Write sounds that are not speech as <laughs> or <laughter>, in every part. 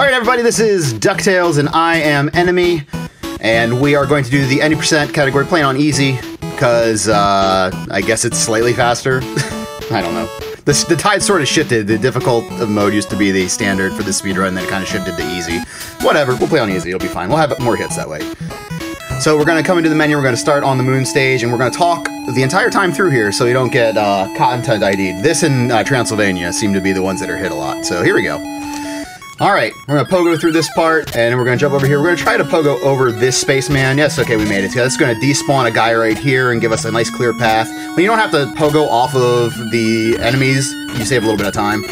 right, everybody, this is DuckTales and I am Enemy. And we are going to do the any percent category playing on easy because uh, I guess it's slightly faster. <laughs> I don't know. The, the tide sort of shifted. The difficult mode used to be the standard for the speedrun, then it kind of shifted to easy. Whatever, we'll play on easy, it'll be fine. We'll have more hits that way. So we're going to come into the menu, we're going to start on the moon stage, and we're going to talk the entire time through here so you don't get uh, content ID. This and uh, Transylvania seem to be the ones that are hit a lot. So here we go. All right, we're gonna pogo through this part, and we're gonna jump over here. We're gonna try to pogo over this spaceman. Yes, okay, we made it. That's gonna despawn a guy right here and give us a nice clear path. When you don't have to pogo off of the enemies, you save a little bit of time.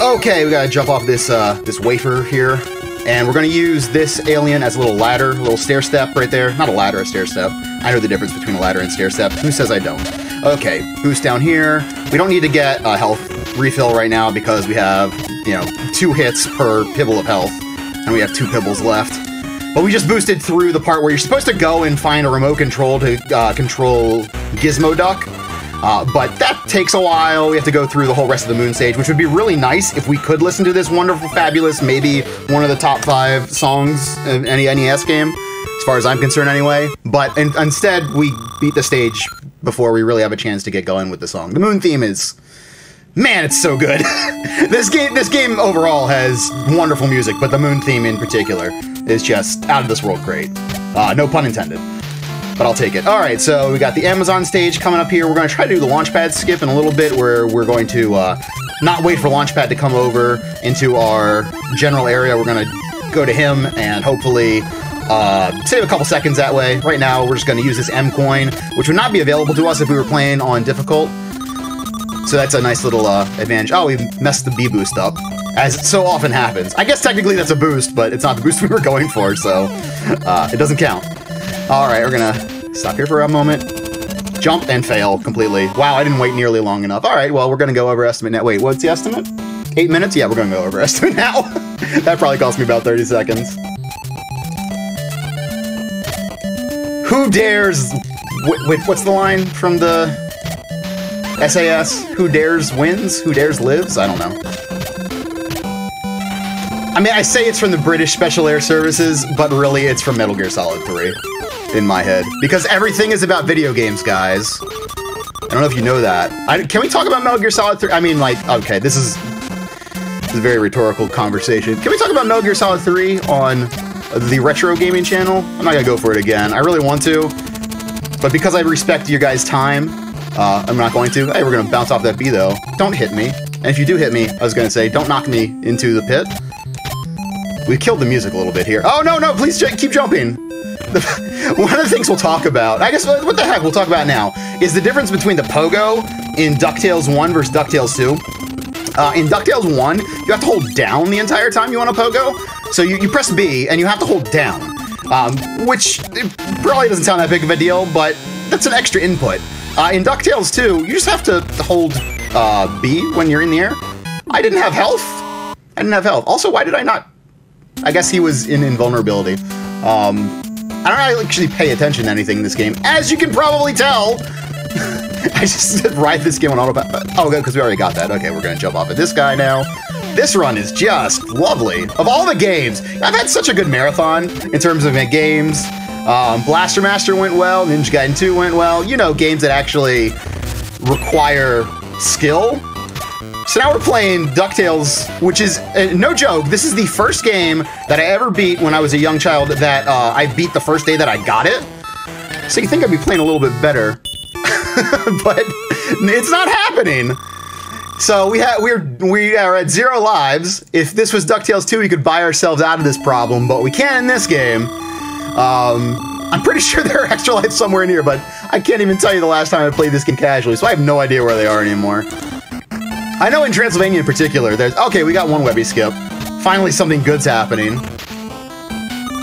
Okay, we gotta jump off this uh, this wafer here, and we're gonna use this alien as a little ladder, a little stair step right there. Not a ladder, a stair step. I know the difference between a ladder and stair step. Who says I don't? Okay, who's down here? We don't need to get a health refill right now because we have, you know, two hits per pibble of health, and we have two pibbles left. But we just boosted through the part where you're supposed to go and find a remote control to uh, control Gizmo Duck. Uh, but that takes a while. We have to go through the whole rest of the moon stage, which would be really nice if we could listen to this wonderful, fabulous, maybe one of the top five songs in any NES game, as far as I'm concerned, anyway. But in, instead, we beat the stage before we really have a chance to get going with the song. The moon theme is man, it's so good. <laughs> this game, this game overall has wonderful music, but the Moon theme in particular is just out of this world great. Uh, no pun intended, but I'll take it. All right, so we got the Amazon stage coming up here. We're going to try to do the launchpad skip in a little bit, where we're going to uh, not wait for launchpad to come over into our general area. We're going to go to him and hopefully uh, save a couple seconds that way. Right now, we're just going to use this M coin, which would not be available to us if we were playing on difficult. So that's a nice little uh, advantage. Oh, we messed the B boost up, as so often happens. I guess technically that's a boost, but it's not the boost <laughs> we were going for, so uh, it doesn't count. All right, we're gonna stop here for a moment. Jump and fail completely. Wow, I didn't wait nearly long enough. All right, well, we're gonna go over estimate now. Wait, what's the estimate? Eight minutes? Yeah, we're gonna go over <laughs> estimate now. <laughs> that probably cost me about 30 seconds. Who dares... Wait, wait, what's the line from the SAS, who dares wins, who dares lives? I don't know. I mean, I say it's from the British Special Air Services, but really it's from Metal Gear Solid 3 in my head. Because everything is about video games, guys. I don't know if you know that. I, can we talk about Metal Gear Solid 3? I mean, like, okay, this is, this is a very rhetorical conversation. Can we talk about Metal Gear Solid 3 on the Retro Gaming channel? I'm not gonna go for it again. I really want to, but because I respect your guys' time, uh, I'm not going to. Hey, we're going to bounce off that B, though. Don't hit me. And if you do hit me, I was going to say, don't knock me into the pit. We killed the music a little bit here. Oh, no, no, please keep jumping. <laughs> one of the things we'll talk about, I guess, what the heck we'll talk about now, is the difference between the pogo in DuckTales 1 versus DuckTales 2. Uh, in DuckTales 1, you have to hold down the entire time you want to pogo. So you, you press B, and you have to hold down. Um, which probably doesn't sound that big of a deal, but that's an extra input. Uh, in DuckTales 2, you just have to hold uh, B when you're in the air. I didn't have health. I didn't have health. Also, why did I not? I guess he was in invulnerability. Um, I don't really actually pay attention to anything in this game, as you can probably tell. <laughs> I just ride this game on autopilot. Oh, good, because we already got that. Okay, we're gonna jump off of this guy now. This run is just lovely. Of all the games, I've had such a good marathon in terms of games. Um, Blaster Master went well, Ninja Gaiden 2 went well. You know, games that actually require skill. So now we're playing DuckTales, which is, uh, no joke, this is the first game that I ever beat when I was a young child that uh, I beat the first day that I got it. So you think I'd be playing a little bit better, <laughs> but it's not happening. So we we're we are at zero lives. If this was DuckTales 2, we could buy ourselves out of this problem, but we can't in this game. Um, I'm pretty <laughs> sure there are extra lives somewhere in here, but I can't even tell you the last time I played this game casually, so I have no idea where they are anymore. I know in Transylvania in particular, there's... Okay, we got one Webby skip. Finally something good's happening.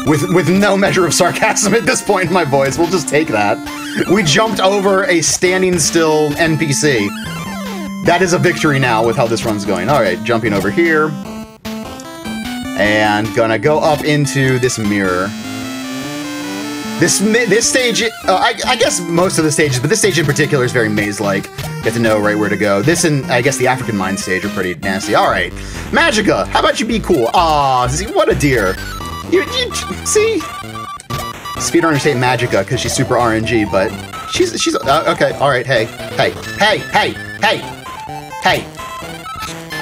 With, with no measure of sarcasm at this point in my voice, we'll just take that. We jumped over a standing still NPC. That is a victory now with how this run's going. Alright, jumping over here. And gonna go up into this mirror. This this stage, uh, I, I, guess most of the stages, but this stage in particular is very maze-like. Get to know right where to go. This and I guess the African Mine stage are pretty nasty. All right, Magica, how about you be cool? Aw, what a dear. You, you see? Speedrunners hate Magica because she's super RNG, but she's she's uh, okay. All right, hey, hey, hey, hey, hey, hey.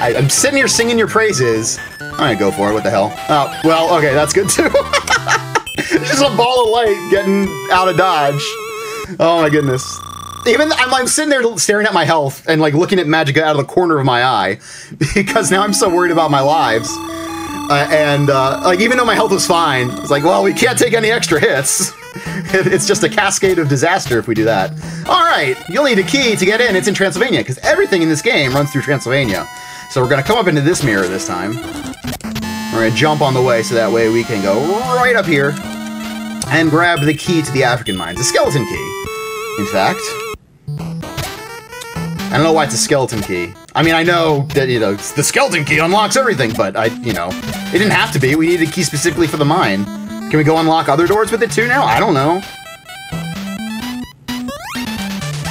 I, I'm sitting here singing your praises. I'm gonna go for it. What the hell? Oh, well, okay, that's good too. <laughs> It's <laughs> just a ball of light getting out of dodge. Oh my goodness. Even I'm, I'm sitting there staring at my health and like looking at Magica out of the corner of my eye <laughs> because now I'm so worried about my lives. Uh, and uh, like even though my health was fine, it's like, well, we can't take any extra hits. <laughs> it's just a cascade of disaster if we do that. All right, you'll need a key to get in. It's in Transylvania because everything in this game runs through Transylvania. So we're gonna come up into this mirror this time. We're gonna jump on the way so that way we can go right up here and grab the key to the African mines, the skeleton key. In fact, I don't know why it's a skeleton key. I mean, I know that, you know, the skeleton key unlocks everything, but I, you know, it didn't have to be. We needed a key specifically for the mine. Can we go unlock other doors with it too now? I don't know.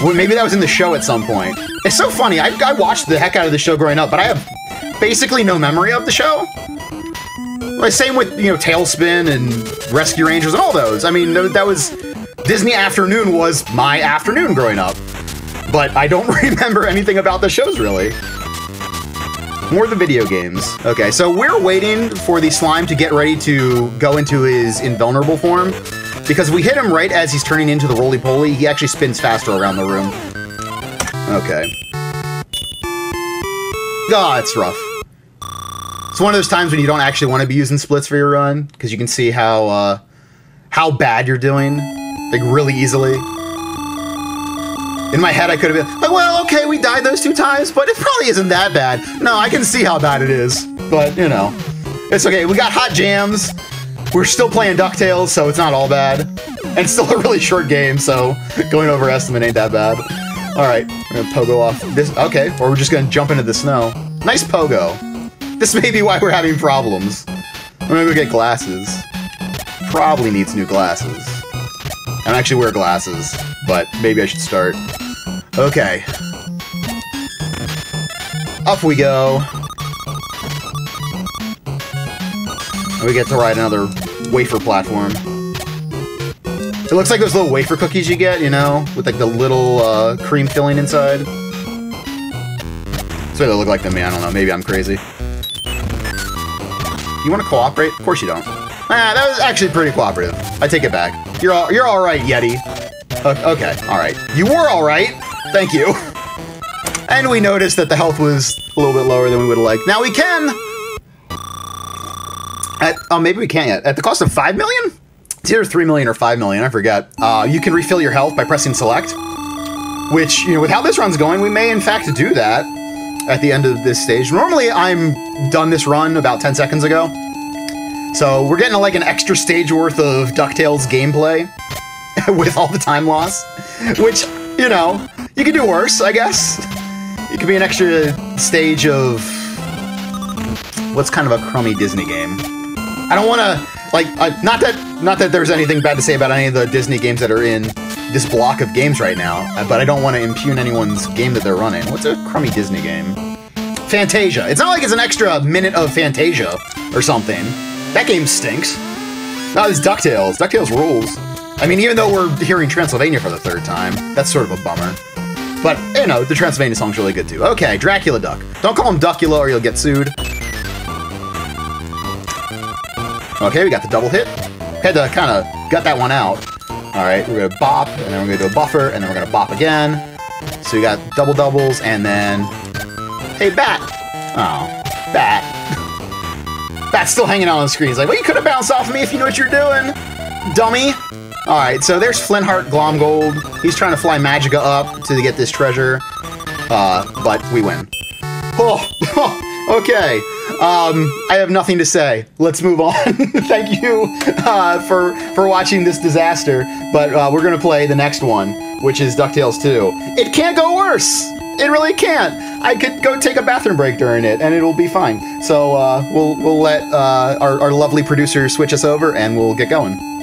Well, maybe that was in the show at some point. It's so funny. I, I watched the heck out of the show growing up, but I have basically no memory of the show. Like, same with, you know, TaleSpin and Rescue Rangers and all those. I mean, that was... Disney Afternoon was my afternoon growing up but I don't <laughs> remember anything about the shows really. More the video games. Okay, so we're waiting for the slime to get ready to go into his invulnerable form. Because we hit him right as he's turning into the roly-poly, he actually spins faster around the room. Okay. Ah, oh, it's rough. It's one of those times when you don't actually want to be using splits for your run, because you can see how, uh, how bad you're doing, like, really easily. In my head, I could have been like, well, okay, we died those two times, but it probably isn't that bad. No, I can see how bad it is, but you know, it's okay. We got hot jams. We're still playing DuckTales, so it's not all bad. And still a really short game, so going over estimate ain't that bad. All right, we're gonna pogo off this. Okay, or we're just gonna jump into the snow. Nice pogo. <laughs> This may be why we're having problems. I'm gonna go get glasses. Probably needs new glasses. I don't actually wear glasses, but maybe I should start. Okay. Up we go. we get to ride another wafer platform. It looks like those little wafer cookies you get, you know, with like the little uh, cream filling inside. That's what they look like to me. I don't know. Maybe I'm crazy. You want to cooperate? Of course you don't. Ah, that was actually pretty cooperative. I take it back. You're all, you're all right, Yeti. Uh, okay, all right. You were all right. Thank you. <laughs> And we noticed that the health was a little bit lower than we would have liked. Now we can! At, oh, maybe we can't yet. At the cost of 5 million? It's either 3 million or 5 million, I forget. Uh, you can refill your health by pressing select. Which, you know, with how this run's going, we may in fact do that at the end of this stage. Normally, I'm done this run about 10 seconds ago. So we're getting like an extra stage worth of DuckTales gameplay <laughs> with all the time loss. Which, you know, you could do worse, I guess. It could be an extra stage of what's kind of a crummy Disney game. I don't want to like uh, not that not that there's anything bad to say about any of the Disney games that are in this block of games right now, uh, but I don't want to impugn anyone's game that they're running. What's a crummy Disney game? Fantasia. It's not like it's an extra minute of Fantasia or something. That game stinks. No, it's DuckTales. DuckTales rules. I mean, even though we're hearing Transylvania for the third time, that's sort of a bummer. But, you know, the Transylvania song's really good too. Okay, Dracula Duck. Don't call him Duckula or you'll get sued. Okay, we got the double hit. Had to kind of gut that one out. Alright, we're gonna bop, and then we're gonna do a buffer, and then we're gonna bop again. So we got double doubles, and then... Hey, Bat! Oh, Bat. <laughs> Bat's still hanging out on the screen. He's like, well, you could have bounced off of me if you knew what you're doing, dummy. Alright, so there's Flintheart Glomgold. He's trying to fly Magica up to get this treasure. Uh, but we win. <laughs> Oh, <laughs> okay. Um, I have nothing to say. Let's move on. <laughs> Thank you uh, for for watching this disaster. But uh, we're gonna play the next one, which is Ducktales 2. It can't go worse. It really can't. I could go take a bathroom break during it, and it'll be fine. So uh, we'll we'll let uh, our, our lovely producer switch us over, and we'll get going.